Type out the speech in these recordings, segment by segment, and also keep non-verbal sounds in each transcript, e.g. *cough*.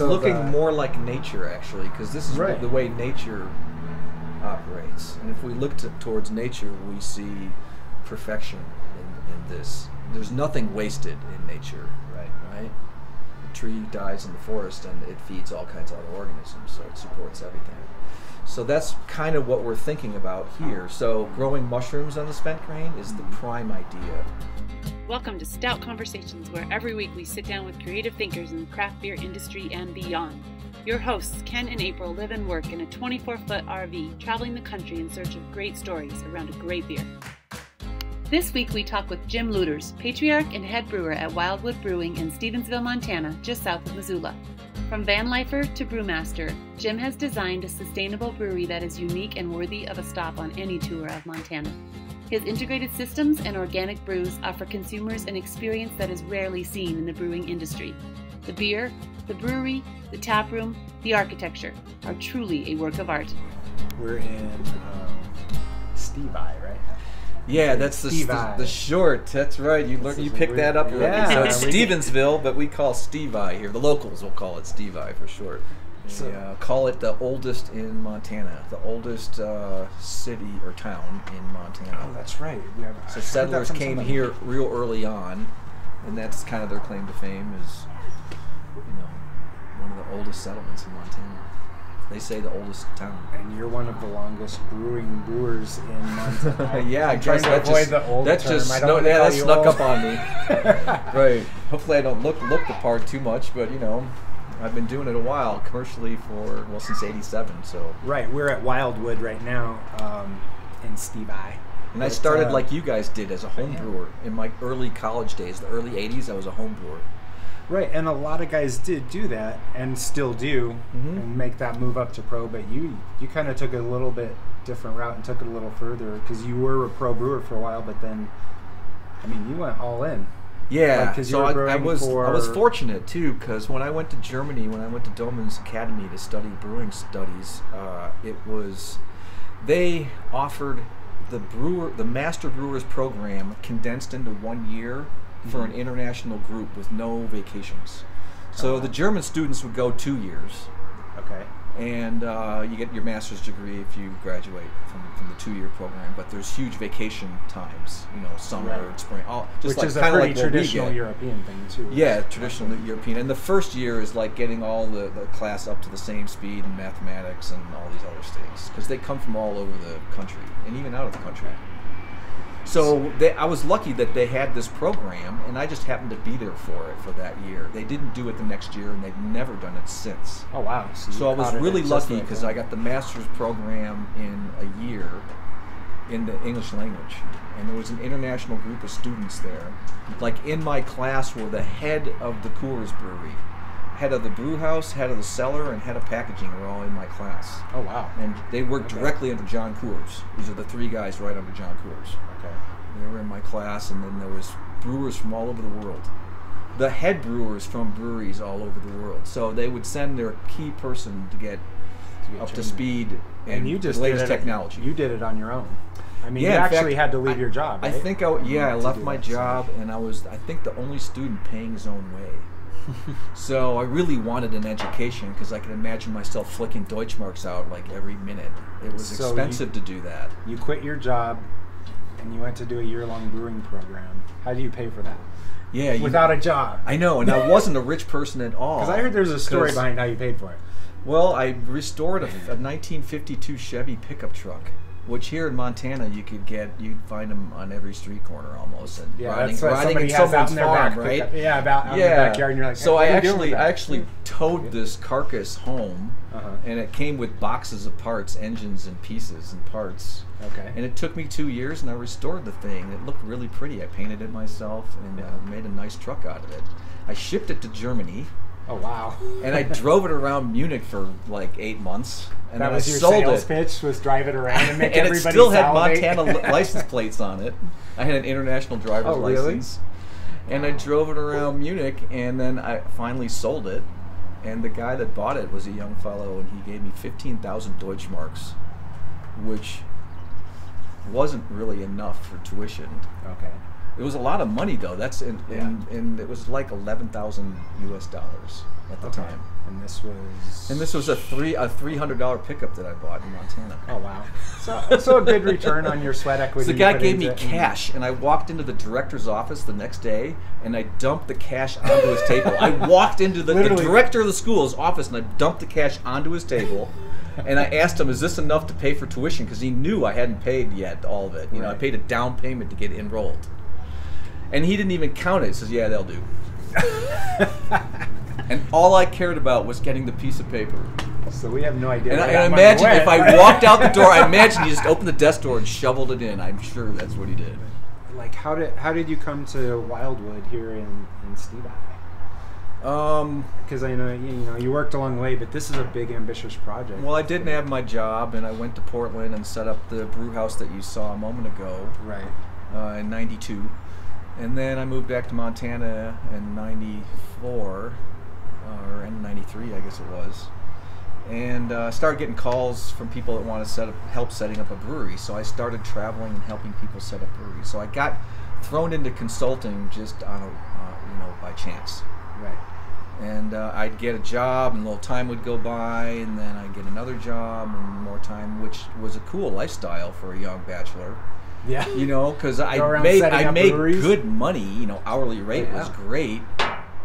so looking the- more like nature actually, because this is Right. the way nature operates. And if we look to, towards nature, we see perfection in, in this. There's nothing wasted in nature, Right. right? A tree dies in the forest and it feeds all kinds of other organisms, so it supports everything. So that's kind of what we're thinking about here. So growing mushrooms on the spent grain is the prime idea. Welcome to Stout Conversations, where every week we sit down with creative thinkers in the craft beer industry and beyond. Your hosts, Ken and April, live and work in a 24 foot RV, traveling the country in search of great stories around a great beer. This week we talk with Jim Lueders, patriarch and head brewer at Wildwood Brewing in Stevensville, Montana, just south of Missoula. From van lifer to brewmaster, Jim has designed a sustainable brewery that is unique and worthy of a stop on any tour of Montana. His integrated systems and organic brews offer consumers an experience that is rarely seen in the brewing industry. The beer, the brewery, the tap room, the architecture are truly a work of art. We're in um, Stevi, right? Yeah, that's the, the, the short. That's right. You learn, you picked that up. Yeah, so it's Stevensville, but we call Stevi here. The locals will call it Stevi for short. So- They uh, call it the oldest in Montana, the oldest uh, city or town in Montana. Oh, that's right. We have, I So settlers came somebody. here real early on, and that's kind of their claim to fame is, you know, one of the oldest settlements in Montana. They say the oldest town. And you're one of the longest brewing brewers in Montana. *laughs* yeah, I guess that just, the old that term. just snuck, yeah, that snuck old. up on me. *laughs* right. Hopefully, I don't look look the part too much, but you know, I've been doing it a while commercially for well since '87. So, Right, we're at Wildwood right now um, in Stevi. and I started uh, like you guys did as a home brewer in my early college days, the early '80s. I was a home brewer. Right, and a lot of guys did do that and still do Mhm. and make that move up to pro, but you you kind of took it a little bit different route and took it a little further because you were a pro brewer for a while, but then I mean, you went all in. Yeah, Like, so I, I was I was fortunate too because when I went to Germany, when I went to Doemens Academy to study brewing studies, uh, it was they offered the brewer the master brewers program condensed into one year for an international group with no vacations. So the. German students would go two years, Okay. and uh, you get your master's degree if you graduate from, from the two-year program. But there's huge vacation times, you know, summer, Right. spring, all just Which like is a kind of pretty like traditional. European thing too. Yeah, traditional European. And the first year is like getting all the, the class up to the same speed in mathematics and all these other things because they come from all over the country and even out of the country. So they, I was lucky that they had this program, and I just happened to be there for it for that year. They didn't do it the next year, and they've never done it since. Oh wow. you So I was really lucky because I got the master's program in a year in the English language, and there was an international group of students there. Like in my class were the head of the Coors Brewery, head of the brew house, head of the cellar, and head of packaging were all in my class. Oh wow. and they worked Okay. directly under John Coors. These are the three guys right under John Coors. Okay. They were in my class, and then there was brewers from all over the world. The head brewers from breweries all over the world. So they would send their key person to get To get up to speed in And you just the latest did it, technology. You did it on your own. I mean, Yeah, you actually fact, had to leave I- your job. I think I yeah mm-hmm. I left my that, so- job and I was I think the only student paying his own way. *laughs* so I really wanted an education because I could imagine myself flicking Deutschmarks out like every minute. It was So you- expensive to do that. You quit your job and you went to do a year-long brewing program. How do you pay for that? Yeah, you, Without a job. I know, and I wasn't a rich person at all. Because I heard there's a story behind how you paid for it. Well, I restored a, a 1952 Chevy pickup truck, which here in Montana you could get. You'd find them on every street corner almost, and Yeah, riding, that's what riding somebody in has out in their farm, back right? Yeah, about out in the backyard, and you're like, so "What I actually? I actually towed this carcass home, Uh-huh. and it came with boxes of parts, engines and pieces and parts. Okay. And it took me two years, and I restored the thing. It looked really pretty. I painted it myself and uh, made a nice truck out of it. I shipped it to Germany oh wow. and I drove it around Munich for like eight months, and that was I your sold sales it. pitch was drive it around and *laughs* make and it everybody still had salivate. Montana *laughs* license plates on it. I had an international driver's Oh, really? license, and I drove it around Munich, and then I finally sold it. And the guy that bought it was a young fellow, and he gave me fifteen thousand Deutschmarks, which wasn't really enough for tuition. Okay. It was a lot of money though. That's in, in, and it was like eleven thousand U.S. dollars at the Okay. time. And this was. And this was a three a three hundred dollar pickup that I bought in Montana. Oh wow. So, so a good return on your sweat equity. So the guy gave me cash, and I walked into the director's office the next day, and I dumped the cash onto his table. I *laughs* walked into the, the director of the school's office, and I dumped the cash onto his table. And I asked him, "Is this enough to pay for tuition?" Because he knew I hadn't paid yet all of it. You know, I paid a down payment to get enrolled, and he didn't even count it. He says, "Yeah, they'll do." *laughs* and all I cared about was getting the piece of paper. So we have no idea. And I, and I that money imagine if I walked out the door, I imagine he just opened the desk door and shoveled it in. I'm sure that's what he did. like how did how did you come to Wildwood here in in Stevi? Um, Because I know you you know you worked a long way, but this is a big ambitious project. well, I didn't have my job, and I went to Portland and set up the brew house that you saw a moment ago right. uh, in '92, and then I moved back to Montana in '94 uh, or in '93, I guess it was, and uh, started getting calls from people that want to set up help setting up a brewery. So I started traveling and helping people set up breweries. So I got thrown into consulting just on a uh, you know by chance. Right. and uh, I'd get a job, and a little time would go by, and then I'd get another job, and more time, which was a cool lifestyle for a young bachelor. Yeah. You know, because I made I made breweries. good money. You know, hourly rate was great.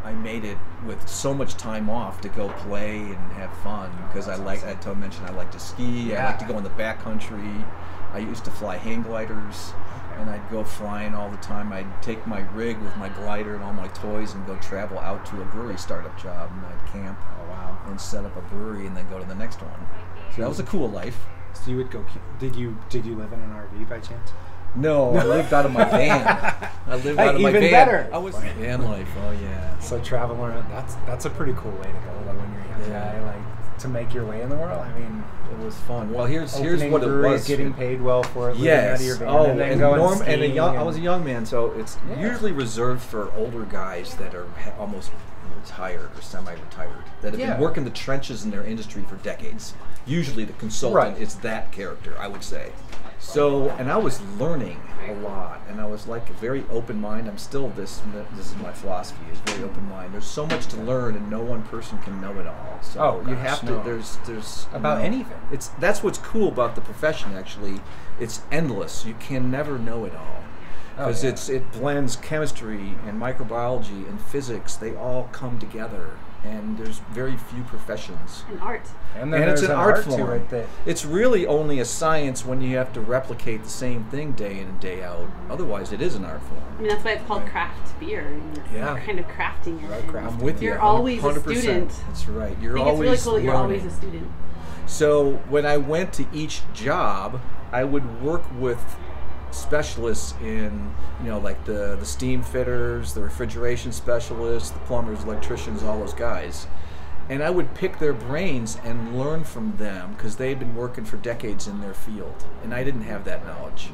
I made it with so much time off to go play and have fun because I like. awesome. I told mentioned I like to ski. I like to go in the backcountry. I used to fly hang gliders and I'd go flying all the time. I'd take my rig with my glider and all my toys and go travel out to a brewery startup job, and I'd camp Oh wow. and set up a brewery, and then go to the next one. So that was a cool life. So you would go. Did you did you live in an RV by chance? No, I lived out of my van. *laughs* I lived Hey, out of my even van. better. I was van life. Oh yeah. So traveling around. That's that's a pretty cool way to go. Like when you're a young Yeah. guy, like to make your way in the world. I mean, It was fun. Well, here's here's opening what it breweries, was. getting paid well for it. living out of your van, oh, and then and, going norm, and a skiing young. I was a young man, so it's Yeah. usually reserved for older guys that are ha- almost retired or semi-retired that have Yeah. been working the trenches in their industry for decades. Usually, the consultant Right. is that character, I would say. So, and I was learning a lot, and I was like a very open mind. I'm still this. This is my philosophy: is very open mind. There's so much to learn, and no one person can know it all. So Oh, you gosh, have to. no. There's there's you About anything. It's that's what's cool about the profession. Actually, it's endless. You can never know it all Oh, because yeah. it's it blends chemistry and microbiology and physics. They all come together, and there's very few professions. And art. and then and it's an an art art form. to it It's really only a science when you have to replicate the same thing day in and day out. Otherwise, it is an art form. I mean, that's why it's called craft beer. You're Yeah. kind of crafting it. Right, and crafting I'm with you. You're always a 100%. student. That's right. You're think it's really cool that you're always a student. So when I went to each job, I would work with specialists in, you know, like the the steam fitters, the refrigeration specialists, the plumbers, electricians, all those guys. And I would pick their brains and learn from them because they had been working for decades in their field, and I didn't have that knowledge.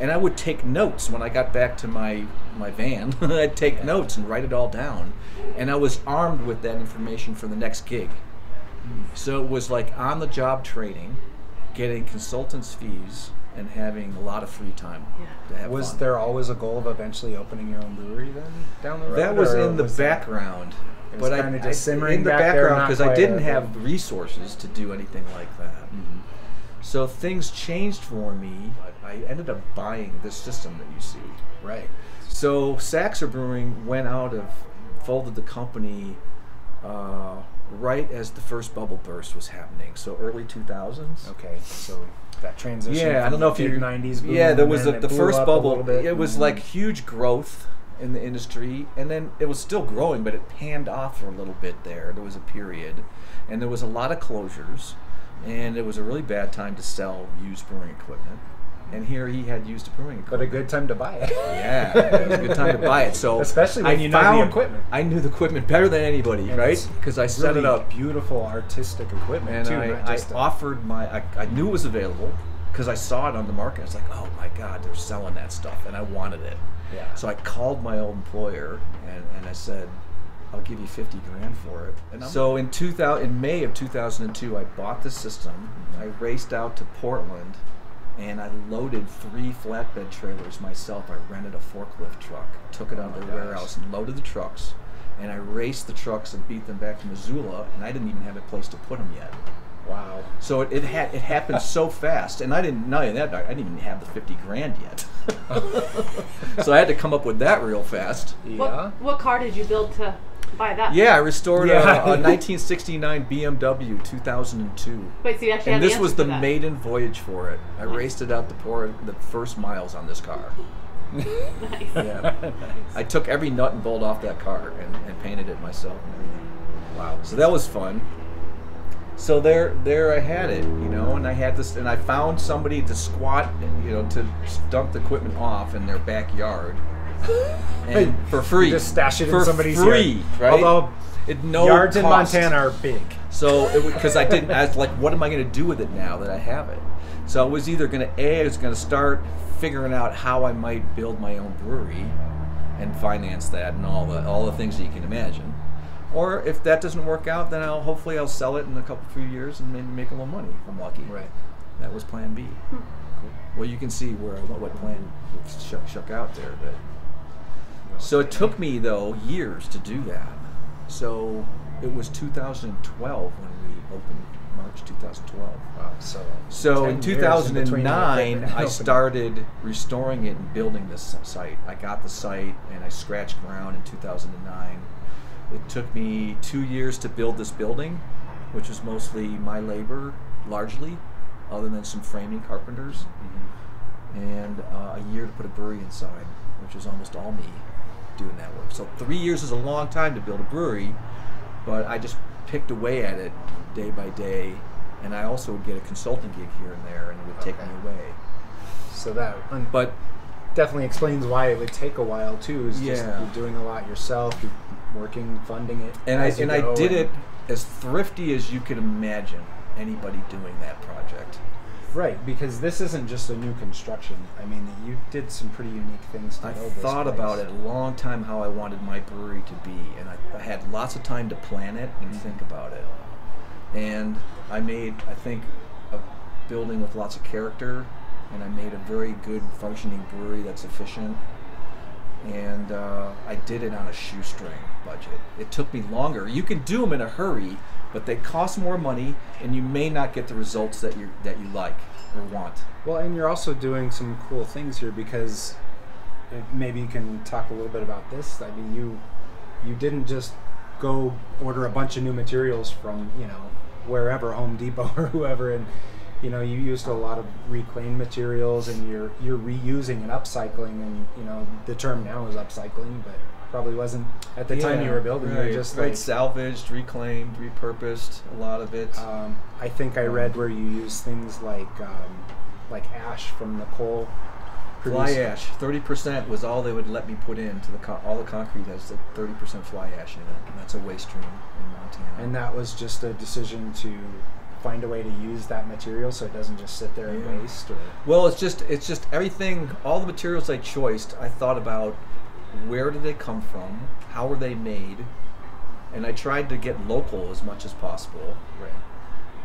And I would take notes when I got back to my my van. *laughs* I'd take notes and write it all down, and I was armed with that information for the next gig. Hmm. So it was like on the job training, getting consultants' fees, and having a lot of free time to have was fun. there always a goal of eventually opening your own brewery then down the road. that was in the was background. It was but I, kinda I- just simmering in the back there, background because I didn't a- have resources to do anything like that. So things changed for me. I ended up buying this system that you see. right? So Saxer Brewing went out of, folded the company uh, right as the first bubble burst was happening. So early 2000s. Okay, so that transition. Yeah, I don't know if you '90s. Yeah, there was then the, it the blew first bubble. It was and like huge growth in the industry, and then it was still growing, but it panned off for a little bit there. There was a period, and there was a lot of closures, and it was a really bad time to sell used brewing equipment. And here he had used a brewing equipment. but a good time to buy it. Yeah, it was a good time to buy it. *laughs* So Especially when I you know the equipment. I knew the equipment better than anybody, And right? Because I set really it up Beautiful artistic equipment and too. I, I offered my. I, I knew it was available because I saw it on the market. I was like, oh my god, they're selling that stuff, and I wanted it. Yeah. So I called my old employer and, and I said, I'll give you fifty grand for it. And so in two thousand, in May of two thousand and two, I bought the system. I raced out to Portland and I loaded three flatbed trailers myself. I rented a forklift truck, took it out Oh of my the warehouse, and loaded the trucks. And I raced the trucks and beat them back to Missoula, and I didn't even have a place to put them yet. Wow. So it, it had it happened *laughs* so fast, and I didn't know that I didn't even have the fifty grand yet. *laughs* so I had to come up with that real fast. Yeah. What, what car did you build to buy that? Yeah, I restored Yeah. a, a 1969 BMW 2002. Wait, so you actually And have this the was the maiden voyage for it. I Nice. raced it out the pour the first miles on this car. *laughs* Nice. Yeah. nice. I took every nut and bolt off that car and, and painted it myself. Wow. So that was fun. So there, there I had it, you know, and I had this, and I found somebody to squat, you know, to dump the equipment off in their backyard, *laughs* and for free, just stash it in for somebody's free, yard. right? Although it, no yards in. Montana are big. So because I didn't, I was like, what am I going to do with it now that I have it? So I was either going to a, I was going to start figuring out how I might build my own brewery, and finance that and all the all the things that you can imagine. Or if that doesn't work out, then I'll hopefully I'll sell it in a couple few years and maybe make a little money if I'm lucky. Right. That was Plan B. Hmm. Well, you can see where what plan shuck, shuck out there. But so it took me though years to do that. So it was 2012 when we opened March 2012. Wow. So. So in years between the 2009, equipment I started restoring it and building this site. I got the site and I scratched ground in 2009. It took me two years to build this building, which was mostly my labor, largely, other than some framing carpenters, and uh, a year to put a brewery inside, which was almost all me doing that work. So three years is a long time to build a brewery, but I just picked away at it day by day, and I also would get a consulting gig here and there, and it would take Okay. me away. So that un- But definitely explains why it would take a while too. Is just Yeah. you're doing a lot yourself, you're working, funding it, and I and I did and- it as thrifty as you could imagine anybody doing that project. right because this isn't just a new construction. I mean, you did some pretty unique things to I thought place. about it a long time how I wanted my brewery to be, and I, I had lots of time to plan it and mm-hmm. think about it. And I made, I think, a building with lots of character, and I made a very good functioning brewery that's efficient. And uh, I did it on a shoestring budget. It took me longer. You can do them in a hurry, but they cost more money, and you may not get the results that you that you like or want. Well, and you're also doing some cool things here because uh, maybe you can talk a little bit about this. I mean, you you didn't just go order a bunch of new materials from you know wherever Home Depot *laughs* or whoever, and you know you used a lot of reclaimed materials, and you're you're reusing and upcycling, and you know the term now is upcycling, but probably wasn't at the time you were building. You Right, were just right, like salvaged, reclaimed, repurposed. A lot of it. um, I think I read where you use things like um, like ash from the coal. fly ash, thirty percent was all they would let me put into the con- all the concrete has the thirty percent fly ash in it, and that's a waste stream in Montana. And that was just a decision to find a way to use that material so it doesn't just sit there and Yeah. waste. Or well, it's just it's just everything. All the materials I choiced, I thought about where did they come from, how were they made, and I tried to get local as much as possible. right.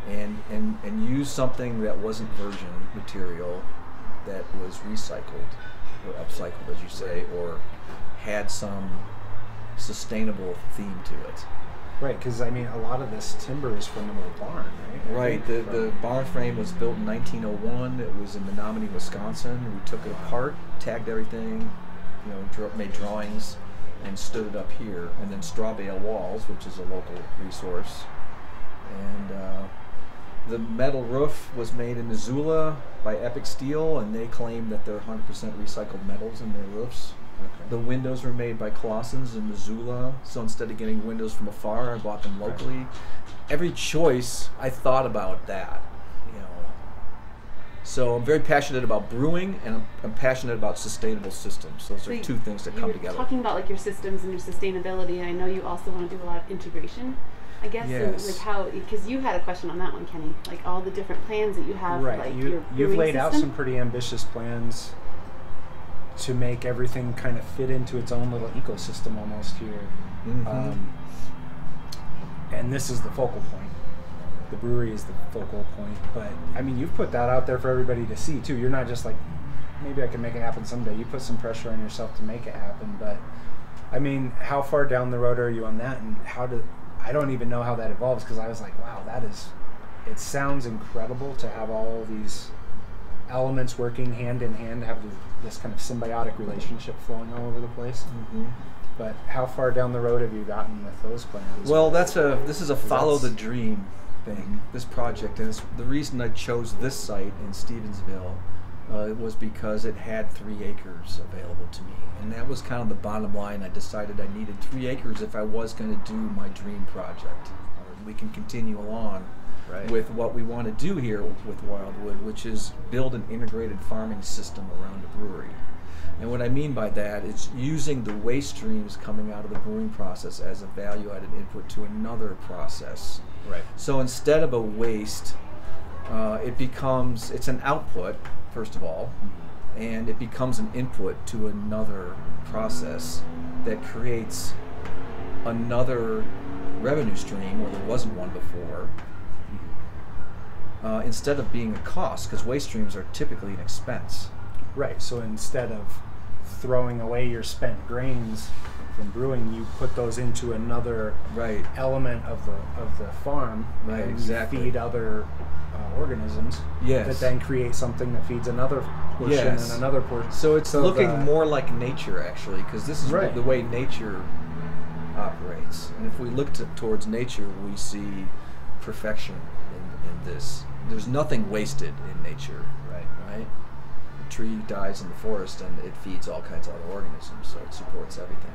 and and and use something that wasn't virgin material that was recycled or upcycled as you say or had some sustainable theme to it Right, because I mean, a lot of this timber is from an old barn, right? Right the, the barn frame was built in 1901 it was in menomonie wisconsin we took it apart tagged everything you know made drawings and stood it up here and then straw bale walls which is a local resource and uh, the metal roof was made in Missoula by Epic Steel, and they claim that they're 100% recycled metals in their roofs. Okay. The windows were made by Clausen's in Missoula, so instead of getting windows from afar, I bought them locally. Every choice, I thought about that, you know. So I'm very passionate about brewing, and I'm, I'm passionate about sustainable systems. Those So are two things that come You're together. talking about like your systems and your sustainability. I know you also want to do a lot of integration. I guess and Yes. like how because you had a question on that one, Kenny. Like all the different plans that you have. right. Like you, your you've brewing laid out some pretty ambitious plans to make everything kind of fit into its own little ecosystem almost here. Mhm. Um, and this is the focal point. the brewery is the focal point. But I mean, you've put that out there for everybody to see too. You're not just like, maybe I can make it happen someday. You put some pressure on yourself to make it happen. But I mean, how far down the road are you on that? And how do I don't even know how that evolves because I was like, wow, that is. It sounds incredible to have all these elements working hand in hand, have this kind of symbiotic relationship flowing all over the place. Mm-hmm. But how far down the road have you gotten with those plans? Well, that's a this is a follow the dream thing. This project, and the reason I chose this site in Stevensville uh, was because it had three acres available to me, and that was kind of the bottom line. I decided I needed three acres if I was going to do my dream project. Or we can continue along Right. with what we want to do here with Wildwood, which is build an integrated farming system around a brewery. And what I mean by that is using the waste streams coming out of the brewing process as a value added input to another process. right. So instead of a waste, uh, it becomes it's an output first of all, and it becomes an input to another process that creates another revenue stream where there wasn't one before. Uh, instead of being a cost, because waste streams are typically an expense. Right. So instead of throwing away your spent grains from brewing, you put those into another Right. element of the of the farm, Right, and exactly. you feed other uh, organisms. Yes. That then create something that feeds another portion Yes. and another portion. So it's So looking the- more like nature, actually, because this is Right. the way nature operates. And if we look to, towards nature, we see perfection in, in this. There's nothing wasted in nature, Right. right? A tree dies in the forest and it feeds all kinds of other organisms, so it supports everything.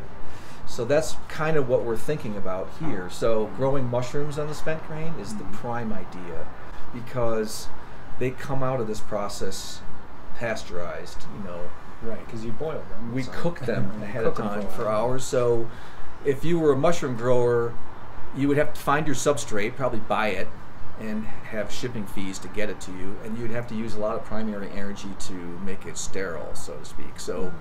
So that's kind of what we're thinking about here. So growing mushrooms on the spent grain is the mm-hmm. prime idea because they come out of this process pasteurized, you know, Right. Because you boil them. we so- cook them *laughs* ahead cook of time for hours. So if you were a mushroom grower, you would have to find your substrate, probably buy it, and have shipping fees to get it to you, and you'd have to use a lot of primary energy to make it sterile, so to speak. So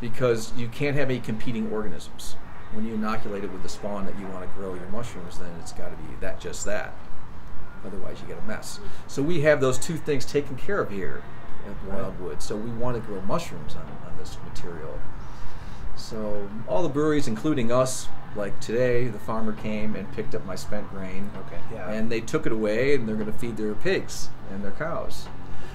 because you can't have any competing organisms. When you inoculate it with the spawn that you want to grow your mushrooms, then it's got to be that just that. Otherwise, you get a mess. So we have those two things taken care of here at Wildwood. So we want to grow mushrooms on, on this material. So all the breweries, including us, like today, the farmer came and picked up my spent grain, Okay. Yeah. and they took it away, and they're going to feed their pigs and their cows,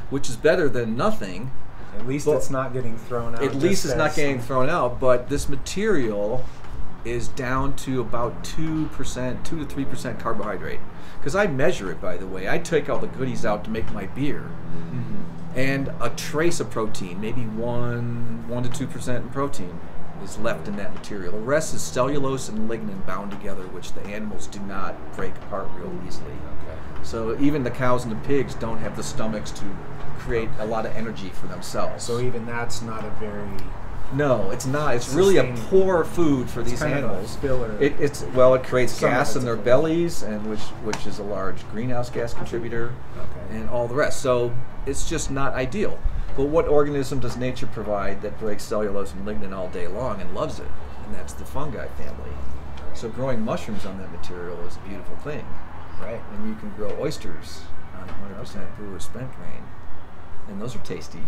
which is better than nothing. at least but- it's not getting thrown out. At least it's not getting thrown out, but this material is down to about 2%, 2 to 3% carbohydrate. Because I measure it, by the way. I take all the goodies out to make my beer. Mm-hmm. And a trace of protein, maybe 1, 1 to 2% in protein, is left in that material. The rest is cellulose and lignin bound together, which the animals do not break apart real easily. Okay. So even the cows and the pigs don't have the stomachs to create a lot of energy for themselves. So even that's not a very No, it's not. It's really a poor food for these kind of a animals. It, it's well, it creates gas in their bellies, and which which is a large greenhouse gas contributor, Okay. and all the rest. So it's just not ideal. But what organism does nature provide that breaks cellulose and lignin all day long and loves it? And that's the fungi family. So growing mushrooms on that material is a beautiful thing, right. and you can grow oysters on 100% brewer spent grain, and those are tasty.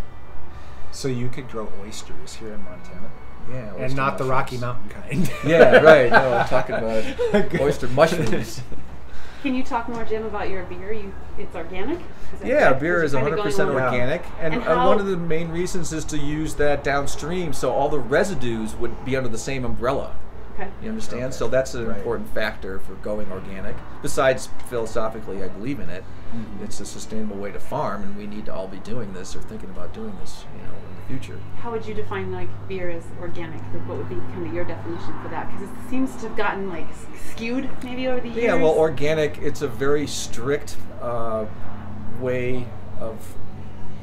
So you could grow oysters here in Montana, Yeah, and not the Rocky. Mountain kind. Yeah, right. No, I'm talking *laughs* about oyster mushrooms. *laughs* Can you talk more, Jim, about your beer? You, it's organic. Is Yeah, correct? beer is 100% going along- organic, and, And uh, one of the main reasons is to use that downstream, so all the residues would be under the same umbrella. Okay. You understand? Okay. So that's an Right. important factor for going organic. Besides, philosophically, I believe in it. Mhm. It's a sustainable way to farm, and we need to all be doing this or thinking about doing this, you know, in the future. How would you define like beer as organic? Like, what would be kind of your definition for that? Because it seems to have gotten like skewed maybe over the years. Yeah, well, organic, it's a very strict uh, way of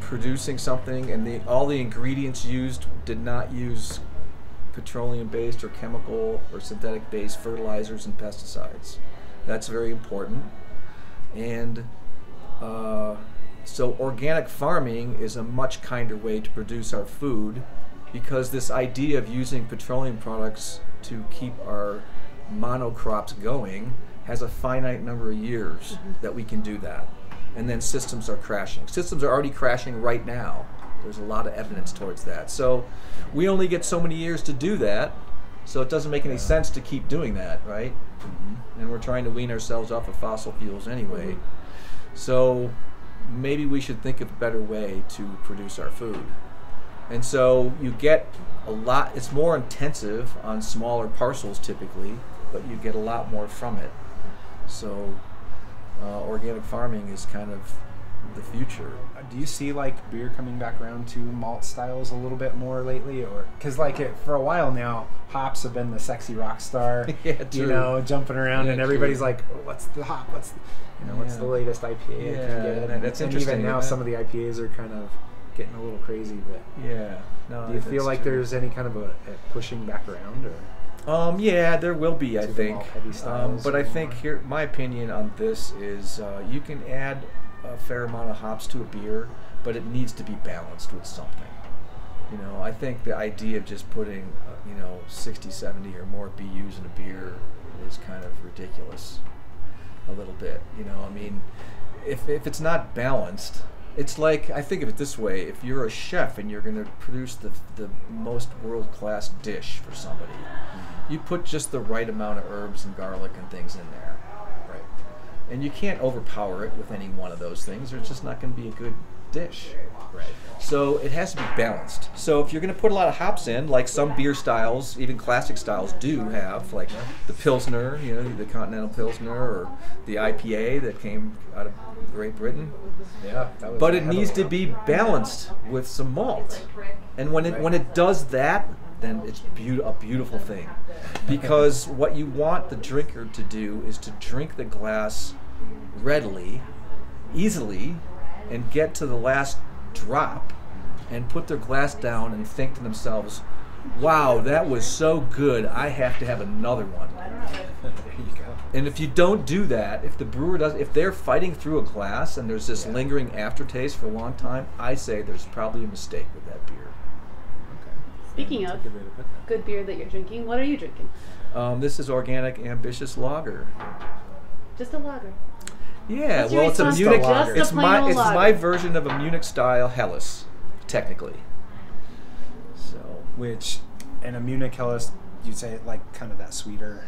producing something, and the, all the ingredients used did not use petroleum based or chemical or synthetic based fertilizers and pesticides. That's very important. And uh, so, organic farming is a much kinder way to produce our food because this idea of using petroleum products to keep our monocrops going has a finite number of years that we can do that. And then systems are crashing. Systems are already crashing right now. There's a lot of evidence towards that. So we only get so many years to do that. So it doesn't make any sense to keep doing that, right? And we're trying to wean ourselves off of fossil fuels anyway. So maybe we should think of a better way to produce our food. And so you get a lot, it's more intensive on smaller parcels typically, but you get a lot more from it. So uh, organic farming is kind of the future. Do you see like beer coming back around to malt styles a little bit more lately, or because like it, for a while now, hops have been the sexy rock star, *laughs* Yeah, you know, jumping around, Yeah, and everybody's true. like, oh, "What's the hop? What's the, you know, what's the latest IPA Yeah, can get?" and And, that's and interesting, even now, some of the IPAs are kind of getting a little crazy. But Yeah. No, do you feel like there's any kind of a, a pushing back around, or Um, yeah, there will be, I think. Um, but I think here, my opinion on this is, uh, you can add a fair amount of hops to a beer, but it needs to be balanced with something. You know, I think the idea of just putting, uh, you know, 60, 70 or more BUs in a beer is kind of ridiculous. A little bit, you know. I mean, if if it's not balanced, it's like I think of it this way: if you're a chef and you're going to produce the the most world class dish for somebody, you put just the right amount of herbs and garlic and things in there? And you can't overpower it with any one of those things, or it's just not going to be a good dish. Right. So it has to be balanced. So if you're going to put a lot of hops in, like some beer styles, even classic styles do have, like the Pilsner, you know, the Continental Pilsner, or the IPA that came out of Great Britain. Yeah. That was But it needs to be balanced with some malt. And when it when it does that, then it's beau- a beautiful thing. Because what you want the drinker to do is to drink the glass readily, easily, and get to the last drop and put their glass down and think to themselves, wow, that was so good, I have to have another one. *laughs* there you go. And if you don't do that, if the brewer does, if they're fighting through a glass and there's this Yeah. lingering aftertaste for a long time, I say there's probably a mistake with that beer. Okay. Speaking of good way to put that. good beer that you're drinking, what are you drinking? Um, this is organic ambitious lager. Just a lager. Yeah, What's well, it's a response to Munich. lager? It's a my old it's my version of a Munich style Helles, technically. So Which, in a Munich Helles, you'd say like kind of that sweeter.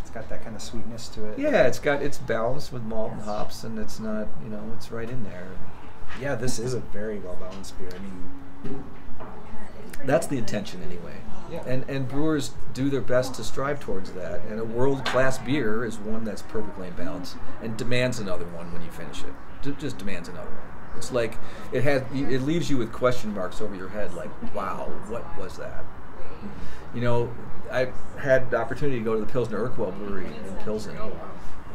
It's got that kind of sweetness to it. yeah, it's got it's balanced with malt and hops, and it's not you know it's right in there. Yeah, this is a very well balanced beer. I mean, That's the intention anyway. And and brewers do their best to strive towards that. And a world class beer is one that's perfectly in balance and demands another one when you finish it. D- just demands another one. It's like it has it leaves you with question marks over your head like, wow, what was that? You know, I had the opportunity to go to the Pilsner Urquell brewery in Pilsen.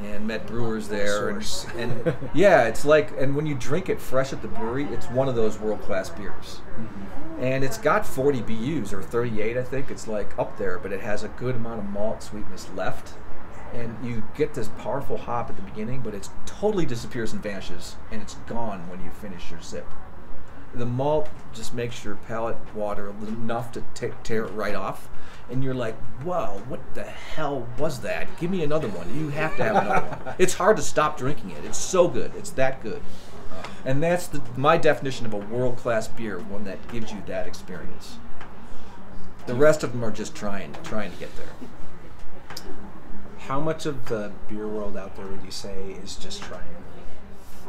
And met brewers there, and, *laughs* and yeah, it's like, and when you drink it fresh at the brewery, it's one of those world class beers mm-hmm. and it's got 40 BUs or 38, I think. It's like up there, but it has a good amount of malt sweetness left. And you get this powerful hop at the beginning, but it totally disappears and vanishes, and it's gone when you finish your sip. The malt just makes your palate water enough to ta tear it right off, and you're like, "Wow, what the hell was that? Give me another one. You have to have another one." *laughs* It's hard to stop drinking it. It's so good. It's that good. Uh, and that's the, my definition of a world class beer, one that gives you that experience. The rest of them are just trying, trying to get there. how much of the beer world out there would you say is just trying?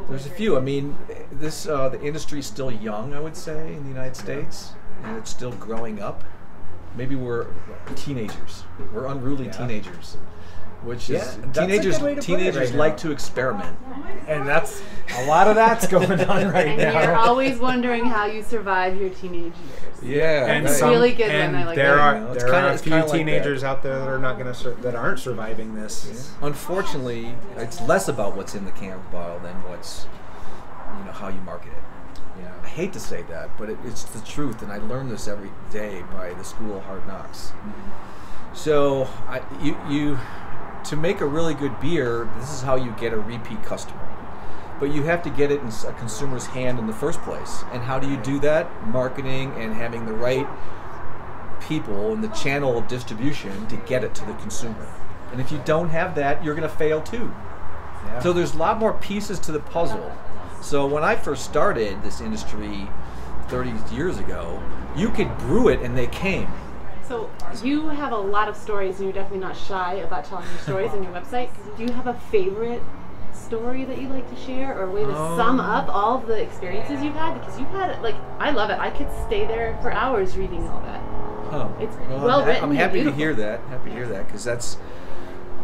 There's a few. I mean, this uh, the industry's still young, I would say, in the United States, and it's still growing up. Maybe we're teenagers. We're unruly Yeah. teenagers, which Yeah, is that's teenagers. good way to put it teenagers right like now. to experiment. And that's a lot of that's *laughs* going on right And now. you're always wondering how you survive your teenage years. Yeah, and It's some, really good and when I like there that. are You it's there kinda- are a few kinda like that. teenagers out there that are not going to sur- that aren't surviving this. Unfortunately, it's less about what's in the can of the bottle than what's, you know, how you market it. Yeah i hate to say that, but it, it's the truth, and I learn this every day by the school of hard knocks. Mm-hmm. So, I, you, you, to make a really good beer, this is how you get a repeat customer. But you have to get it in a consumer's hand in the first place. And how do you do that? Marketing and having the right people in the channel of distribution to get it to the consumer. And if you don't have that, you're going to fail too. Yeah. So there's a lot more pieces to the puzzle. So when I first started this industry 30 years ago, you could brew it and they came. So you have a lot of stories, and you're definitely not shy about telling your stories on your website. Do you have a favorite story that you'd like to share, or a way to sum Um, up all of the experiences you've had? Because you've had like I love it. I could stay there for hours reading all that. Huh. It's I'm well written I'm happy to hear that. Happy to hear that because that's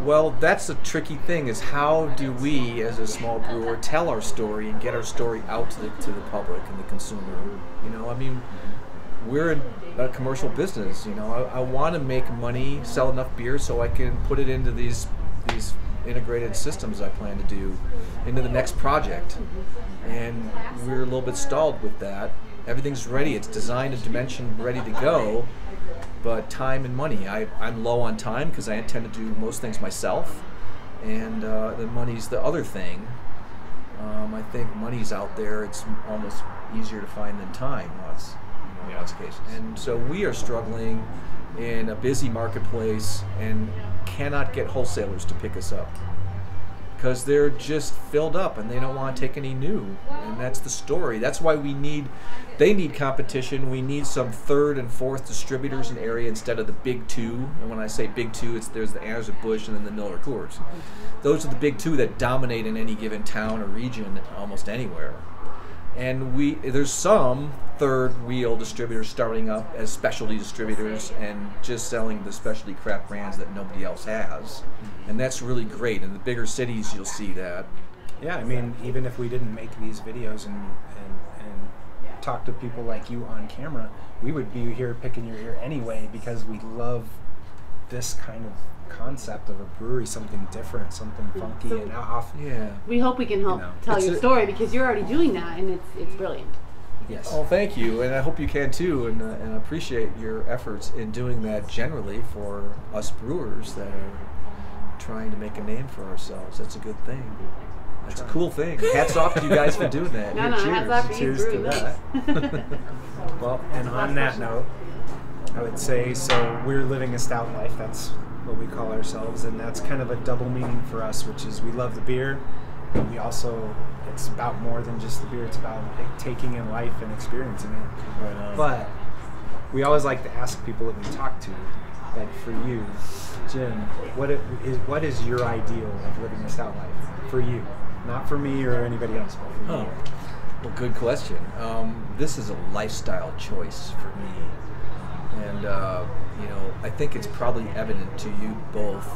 well, that's the tricky thing is how do we, as a small brewer, tell our story and get our story out to the to the public and the consumer. You know, I mean, we're in a commercial business. You know, I, I want to make money, sell enough beer so I can put it into these these integrated systems I plan to do into the next project. And we're a little bit stalled with that. Everything's ready. It's designed and dimensioned, ready to go. But time and money, I, I'm low on time because I intend to do most things myself, and uh, the money's the other thing. Um, I think money's out there. It's almost easier to find than time. Know, lots of cases. And so we are struggling in a busy marketplace and cannot get wholesalers to pick us up because they're just filled up and they don't want to take any new. And that's the story. That's why we need, they need competition. We need some third and fourth distributors in area instead of the big two. And when I say big two, it's there's the Anheuser Busch and then the Miller Coors. Those are the big two that dominate in any given town or region almost anywhere. And we there's some third wheel distributors starting up as specialty distributors and just selling the specialty craft brands that nobody else has. Mm-hmm. And that's really great. In the bigger cities you'll see that. Yeah, I mean, even if we didn't make these videos and, and, and talk to people like you on camera, we would be here picking your ear anyway because we love this kind of concept of a brewery, something different, something funky So- and off. Yeah. We hope we can help You know, tell it's your a- story because you're already doing that, and it's it's brilliant. Yes. Oh, thank you, and I hope you can too, and, uh, and I appreciate your efforts in doing that generally for us brewers that are trying to make a name for ourselves. That's a good thing. That's a cool thing. Hats off to you guys for doing that. *laughs* No, no, cheers. hats off to Cheers to that. *laughs* Well, and on that note, I would say so we're living a stout life. That's what we call ourselves, and that's kind of a double meaning for us, which is we love the beer, but we also it's about more than just the beer. It's about taking in life and experiencing it. But we always like to ask people that we talk to, like for you, Jim, what it, is what is your ideal of living a stout life for you? Not for me or anybody else, but for Oh, you. well, good question. Um, this is a lifestyle choice for me, and uh, you know, I think it's probably evident to you both.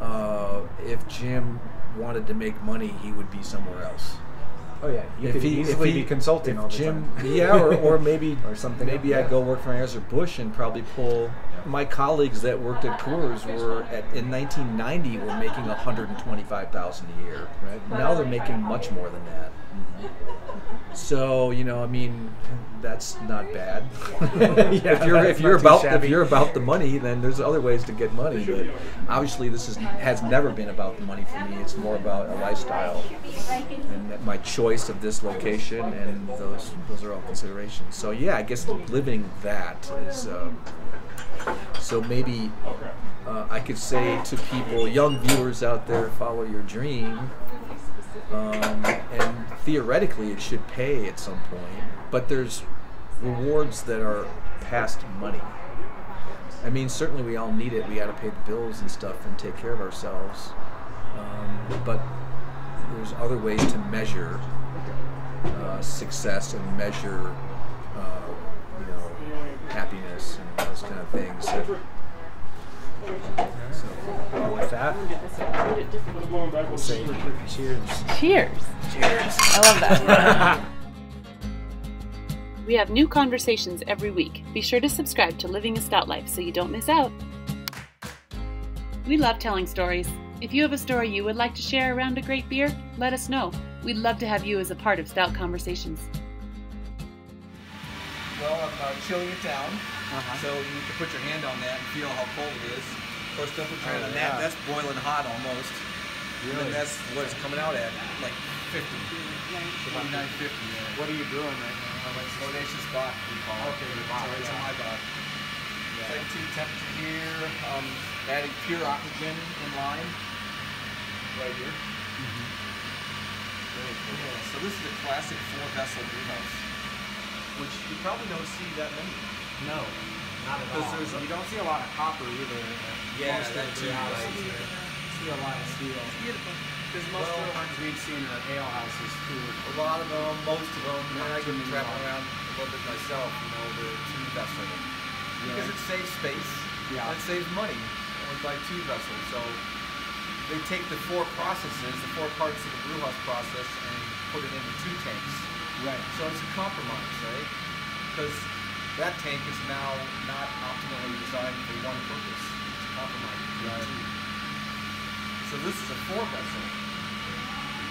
Uh, if Jim wanted to make money, he would be somewhere else. Oh yeah, you If could he- if easily he- be consulting if all the Jim, time. *laughs* yeah, or, or maybe *laughs* Or something Maybe I'd yeah. go work for Anheuser Busch and probably pull. My colleagues that worked at Coors were at in 1990 were making 125,000 a year. Right now they're making much more than that. So you know, I mean, that's not bad. *laughs* if you're if you're about shabby. if you're about the money, then there's other ways to get money. But obviously, this is has never been about the money for me. It's more about a lifestyle and my choice of this location, and those those are all considerations. So yeah, I guess living that is. Um, so maybe uh, I could say to people, young viewers out there, follow your dream. Um, and theoretically, it should pay at some point. But there's rewards that are past money. I mean, certainly we all need it. We got to pay the bills and stuff and take care of ourselves. Um, but there's other ways to measure uh, success and measure, uh, you know, happiness and those kind of things. that- so, with that, we'll say cheers. Cheers. Cheers. I love that. *laughs* we have new conversations every week. Be sure to subscribe to Living a Stout Life so you don't miss out. We love telling stories. If you have a story you would like to share around a great beer, let us know. We'd love to have you as a part of Stout Conversations. Well, I'm uh, chilling it down, so you can put your hand on that and feel how cold it is. Of course, don't put your hand Oh, on yeah. that. That's boiling hot almost. And Really? then that's what it's coming out at, like 50. 49, 50. Yeah. What are you doing right now? Bodacious Bock, we call it. Okay, So Bock, it's yeah. a my Bock. Yeah. 2 temperature here. Um, adding pure oxygen in line. Right here. Yeah, so this is a classic four vessel brew house, which you probably don't see that many. No, not at 'Cause all. there's you don't see a lot of copper either. Yeah, most that of the too, houses right. there. see a lot of steel. Because most Well- of the ones we've seen are ale houses too. A lot of them, most of them, and I too get many traveling around a little bit myself, you know, the two vessel. Because it saves space, Yeah. and it saves money when we buy two vessels. So they take the four processes, the four parts of the brew house process, and put it into two tanks. Right. So it's a compromise, right? Because that tank is now not optimally designed for one purpose. It's compromised Right. So this is a four vessel.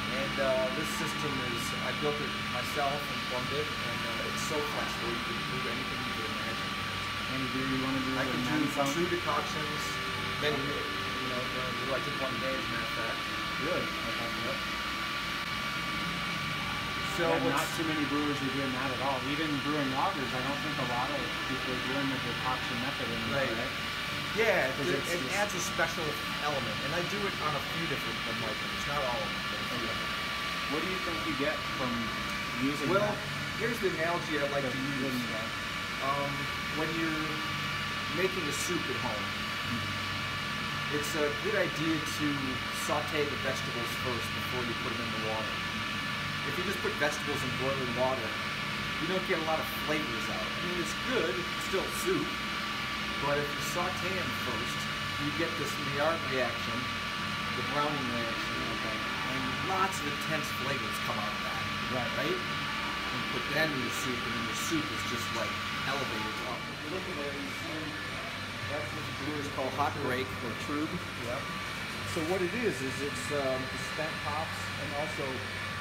And uh, this system is, I built it myself and plumbed it, and uh, it's so flexible. You can do anything you can imagine. Any beer you want to do? I can do true decoctions, many, you know, brew. I did one day as a matter of fact. Really? Okay. So yeah, not too many brewers are doing that at all. Even brewing lagers, I don't think a lot of people are doing the decoction method anymore. Right. Right. Yeah, it, it's it adds a special element, and I do it on a few different microns, not all of them, but a few of them. What do you think you get from using Well, that? here's the analogy I like The to use. Um, when you're making a soup at home, it's a good idea to saute the vegetables first before you put them in the water. If you just put vegetables in boiling water, you don't get a lot of flavors out. I mean, it's good, it's still soup, but if you saute them first, you get this Maillard reaction, the browning reaction, okay, and lots of intense flavors come out of that. Right. Right? And put that in the soup, and then the soup is just like elevated up. If you look at it, you see that's what the brewers call hot break or trub. Yep. So what it is is it's um, the spent hops and also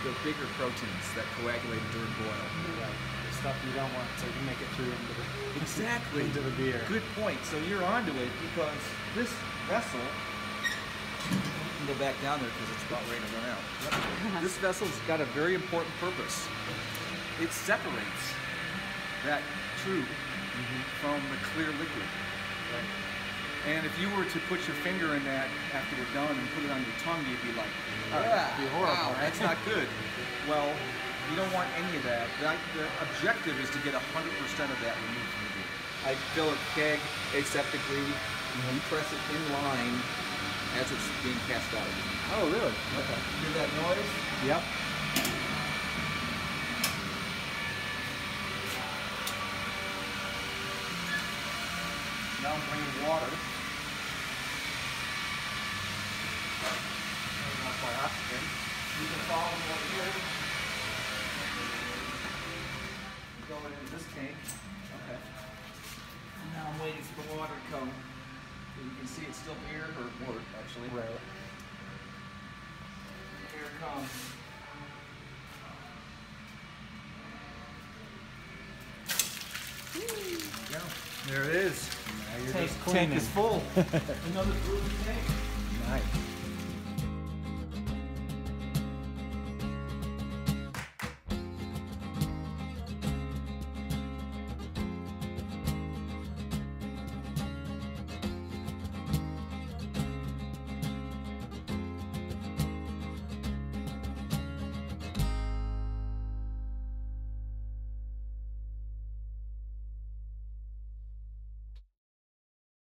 the bigger proteins that coagulate during boil. Right. The stuff you don't want so to make it through into the *laughs* Exactly. into the beer. Good point. So you're onto it because this vessel. You can go back down there because it's about ready to run out. *laughs* this vessel's got a very important purpose. It separates that trub mm-hmm. from the clear liquid. And if you were to put your finger in that after we're done and put it on your tongue, you'd be like, Oh, "Ah, it'd be horrible, wow, right?" that's not good. Well, you don't want any of that. The, the objective is to get 100% of that removed from the beer. I fill a keg aseptically, and press it in line as it's being cast out. Oh, really? Okay. Hear that noise? Yep. Now I'm bringing water. My oxygen. You can follow over here. Going into this tank. Okay. And now I'm waiting for the water to come. You can see it's still beer, or wort, actually. Right. Here it comes. Yeah. There it is. Now you're Tank, tank is full. *laughs* Another brewing tank. Nice.